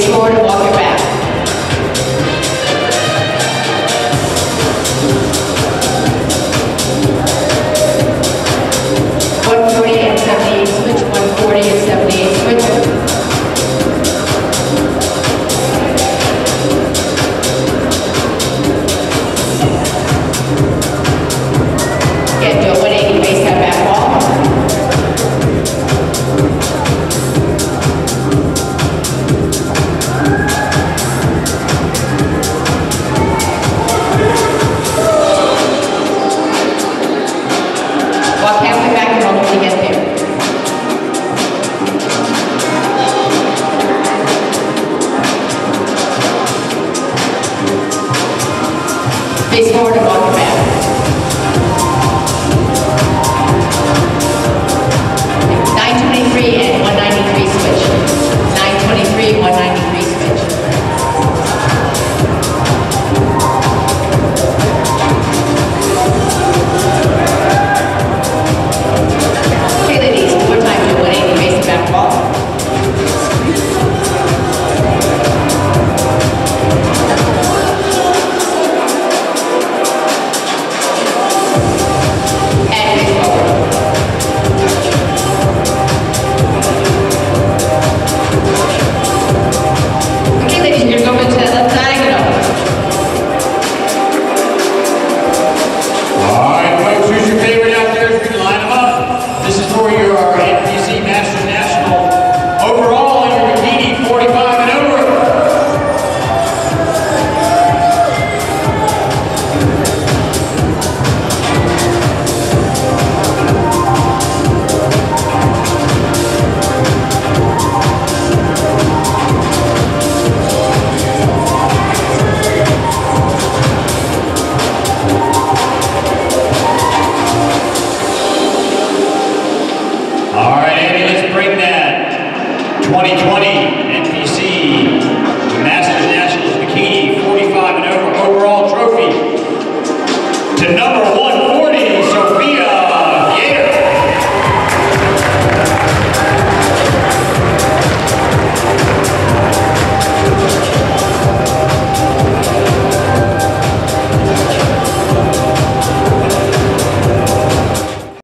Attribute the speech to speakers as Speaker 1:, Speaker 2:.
Speaker 1: Face Face forward and
Speaker 2: 2020 NPC Masters Nationals Bikini 45 and over overall trophy to number one